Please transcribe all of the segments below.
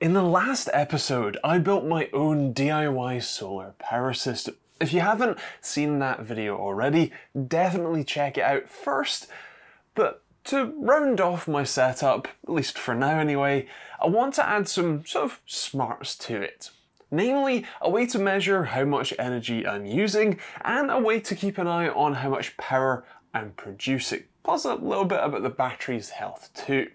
In the last episode, I built my own DIY solar power system. If you haven't seen that video already, definitely check it out first. But to round off my setup, at least for now anyway, I want to add some sort of smarts to it. Namely, a way to measure how much energy I'm using, and a way to keep an eye on how much power I'm producing, plus a little bit about the battery's health too.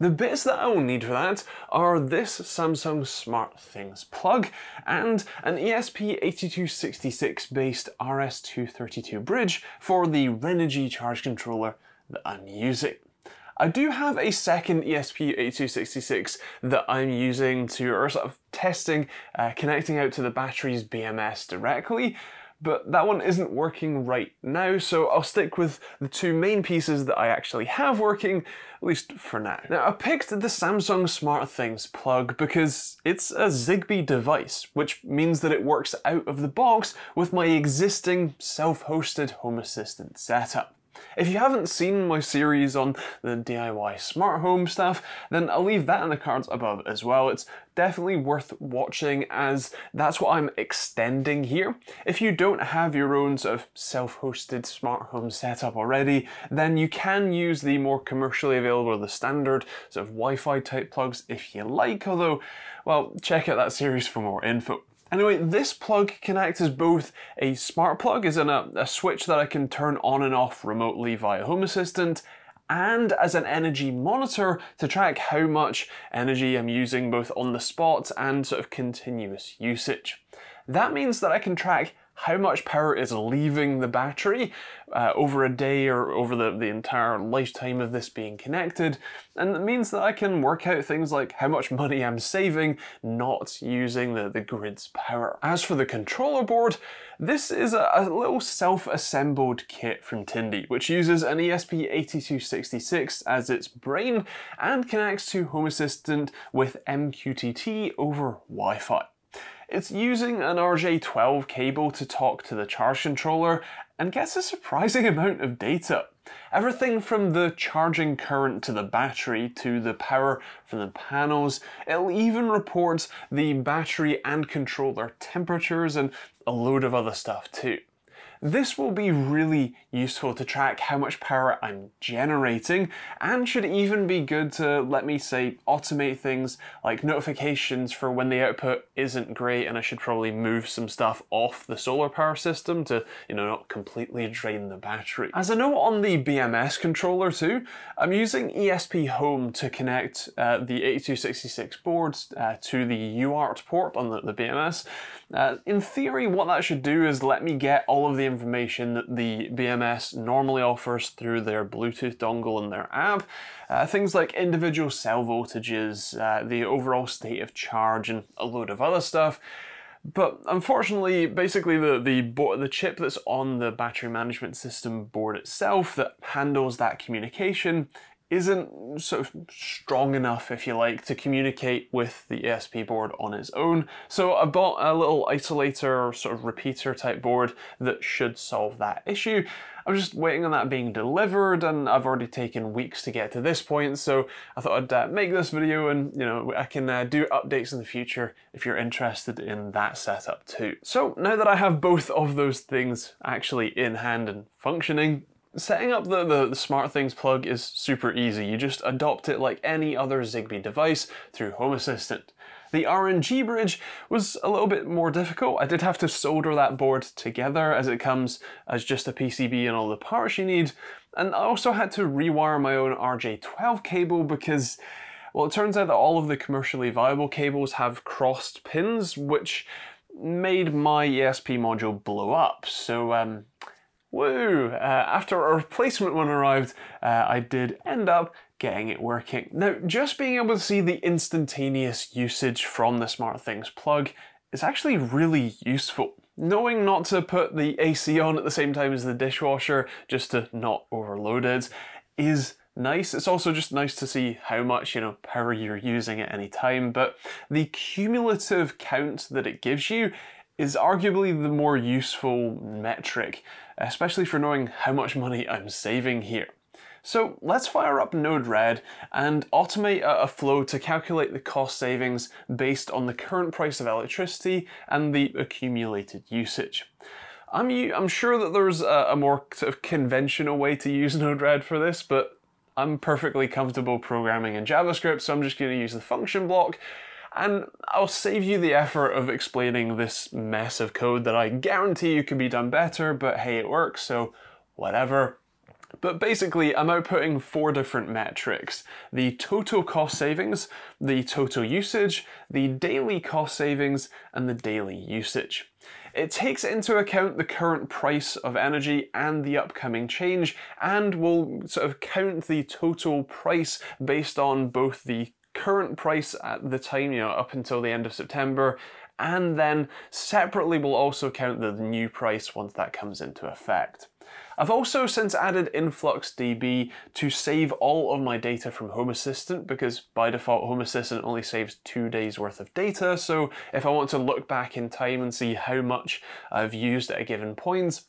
The bits that I will need for that are this Samsung SmartThings plug and an ESP8266 based RS232 bridge for the Renogy charge controller that I'm using. I do have a second ESP8266 that I'm using to, or sort of testing, uh, connecting out to the battery's BMS directly, but that one isn't working right now, so I'll stick with the two main pieces that I actually have working, at least for now. Now, I picked the Samsung SmartThings plug because it's a Zigbee device, which means that it works out of the box with my existing self-hosted Home Assistant setup. If you haven't seen my series on the DIY smart home stuff, then I'll leave that in the cards above as well. It's definitely worth watching as that's what I'm extending here. If you don't have your own sort of self-hosted smart home setup already, then you can use the more commercially available, the standard sort of Wi-Fi type plugs if you like, although, well, check out that series for more info. Anyway, this plug can act as both a smart plug, as in a, a switch that I can turn on and off remotely via Home Assistant, and as an energy monitor to track how much energy I'm using both on the spot and sort of continuous usage. That means that I can track how much power is leaving the battery uh, over a day or over the, the entire lifetime of this being connected. And it means that I can work out things like how much money I'm saving not using the, the grid's power. As for the controller board, this is a, a little self-assembled kit from Tindie, which uses an ESP8266 as its brain and connects to Home Assistant with MQTT over Wi-Fi. It's using an RJ12 cable to talk to the charge controller and gets a surprising amount of data. Everything from the charging current to the battery to the power from the panels. It'll even report the battery and controller temperatures and a load of other stuff too. This will be really useful to track how much power I'm generating and should even be good to let me say automate things like notifications for when the output isn't great and I should probably move some stuff off the solar power system to, you know, not completely drain the battery. As a note on the BMS controller too, I'm using ESP Home to connect uh, the 8266 boards uh, to the UART port on the, the BMS. Uh, in theory, what that should do is let me get all of the information that the BMS normally offers through their Bluetooth dongle and their app. Uh, things like individual cell voltages, uh, the overall state of charge, and a load of other stuff. But unfortunately, basically the, the, the chip that's on the battery management system board itself that handles that communication isn't sort of strong enough, if you like, to communicate with the ESP board on its own. So I bought a little isolator sort of repeater type board that should solve that issue. I'm just waiting on that being delivered and I've already taken weeks to get to this point so I thought I'd uh, make this video and you know I can uh, do updates in the future if you're interested in that setup too. So now that I have both of those things actually in hand and functioning, Setting up the, the, the, SmartThings plug is super easy. You just adopt it like any other Zigbee device through Home Assistant. The RNG bridge was a little bit more difficult. I did have to solder that board together as it comes as just a PCB and all the parts you need. And I also had to rewire my own RJ12 cable because, well, it turns out that all of the commercially viable cables have crossed pins, which made my ESP module blow up. So, um, Woo! Uh, after a replacement one arrived, uh, I did end up getting it working. Now, just being able to see the instantaneous usage from the SmartThings plug is actually really useful. Knowing not to put the AC on at the same time as the dishwasher, just to not overload it, is nice. It's also just nice to see how much, you know, power you're using at any time, but the cumulative count that it gives you is arguably the more useful metric, especially for knowing how much money I'm saving here. So let's fire up Node-RED and automate a flow to calculate the cost savings based on the current price of electricity and the accumulated usage. I'm, I'm sure that there's a, a more sort of conventional way to use Node-RED for this, but I'm perfectly comfortable programming in JavaScript, so I'm just going to use the function block and I'll save you the effort of explaining this mess of code that I guarantee you could be done better, but hey, it works, so whatever. But basically, I'm outputting four different metrics. The total cost savings, the total usage, the daily cost savings, and the daily usage. It takes into account the current price of energy and the upcoming change, and will sort of count the total price based on both the current price at the time, you know, up until the end of September, and then separately we'll also count the new price once that comes into effect. I've also since added InfluxDB to save all of my data from Home Assistant because by default Home Assistant only saves two days worth of data. So if I want to look back in time and see how much I've used at a given point,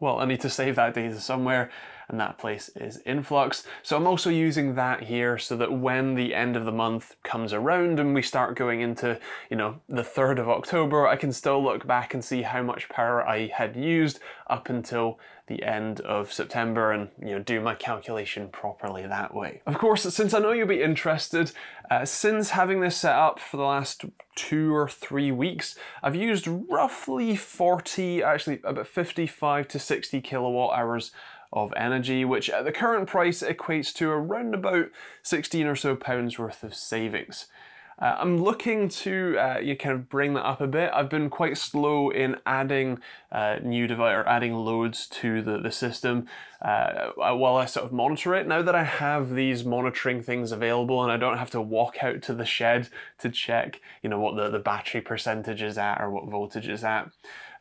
well I need to save that data somewhere and that place is Influx. So I'm also using that here so that when the end of the month comes around and we start going into, you know, the 3rd of October, I can still look back and see how much power I had used up until the end of September and you know do my calculation properly that way. Of course, since I know you'll be interested, uh, since having this set up for the last two or three weeks, I've used roughly 40, actually about 55 to 60 kilowatt hours of energy, which at the current price equates to around about 16 or so pounds worth of savings. Uh, I'm looking to uh, you kind of bring that up a bit. I've been quite slow in adding uh, new device or adding loads to the, the system uh, while I sort of monitor it. Now that I have these monitoring things available and I don't have to walk out to the shed to check, you know, what the, the battery percentage is at or what voltage is at,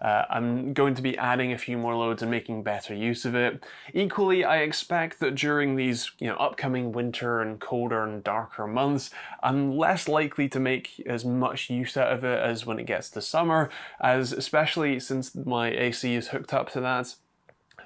uh, I'm going to be adding a few more loads and making better use of it. Equally, I expect that during these you know upcoming winter and colder and darker months, I'm less likely to make as much use out of it as when it gets to summer, as especially since my AC is hooked up to that.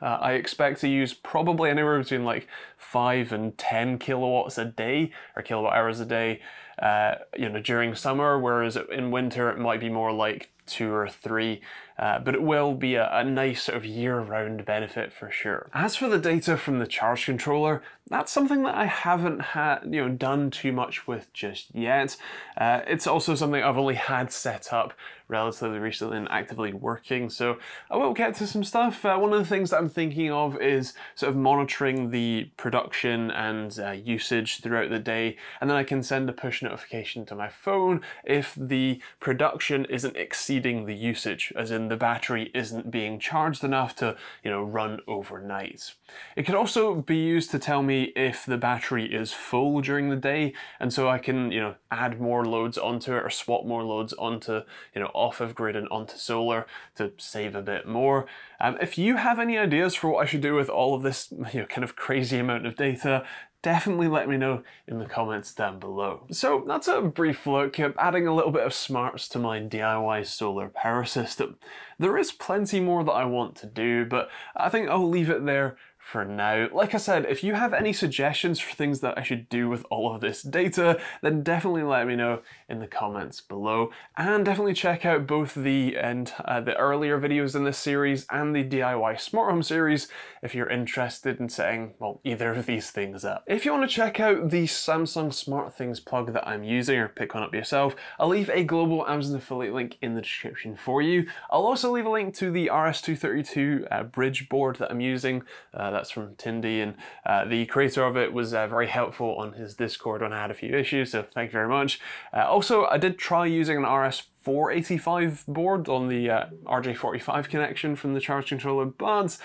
Uh, I expect to use probably anywhere between like 5 and 10 kilowatts a day, or kilowatt hours a day, uh, you know, during summer, whereas in winter it might be more like two or three, uh, but it will be a, a nice sort of year-round benefit for sure. As for the data from the charge controller, that's something that I haven't had, you know, done too much with just yet. Uh, it's also something I've only had set up relatively recently and actively working, so I will get to some stuff. Uh, one of the things that I'm thinking of is sort of monitoring the production and uh, usage throughout the day, and then I can send a push notification to my phone if the production isn't exceeding the usage, as in the battery isn't being charged enough to, you know, run overnight. It could also be used to tell me if the battery is full during the day, and so I can, you know, add more loads onto it or swap more loads onto, you know, off of grid and onto solar to save a bit more. Um, if you have any ideas for what I should do with all of this, you know, kind of crazy amount of data, definitely let me know in the comments down below. So that's a brief look at adding a little bit of smarts to my DIY solar power system. There is plenty more that I want to do, but I think I'll leave it there for now. Like I said, if you have any suggestions for things that I should do with all of this data, then definitely let me know in the comments below. And definitely check out both the and uh, the earlier videos in this series and the DIY smart home series if you're interested in setting, well, either of these things up. If you want to check out the Samsung SmartThings plug that I'm using or pick one up yourself, I'll leave a global Amazon affiliate link in the description for you. I'll also leave a link to the RS232 uh, bridge board that I'm using. Uh, that's from Tindie, and uh, the creator of it was uh, very helpful on his Discord when I had a few issues, so thank you very much. Uh, also, I did try using an RS 485 board on the uh, RJ45 connection from the charge controller, but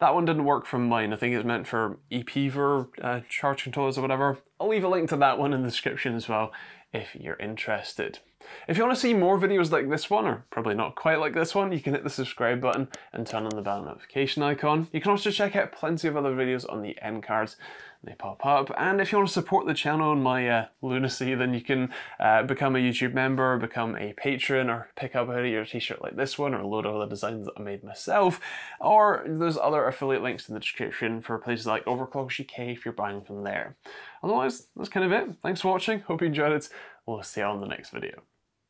that one didn't work from mine. I think it's meant for ePever uh, charge controllers or whatever. I'll leave a link to that one in the description as well if you're interested. If you want to see more videos like this one, or probably not quite like this one, you can hit the subscribe button and turn on the bell notification icon. You can also check out plenty of other videos on the end cards they pop up. And if you want to support the channel and my uh, lunacy, then you can uh, become a YouTube member, become a patron, or pick up a hoodie or t-shirt like this one, or a load of other designs that I made myself. Or there's other affiliate links in the description for places like Overclock UK if you're buying from there. Otherwise, that's kind of it. Thanks for watching. Hope you enjoyed it. We'll see you on the next video.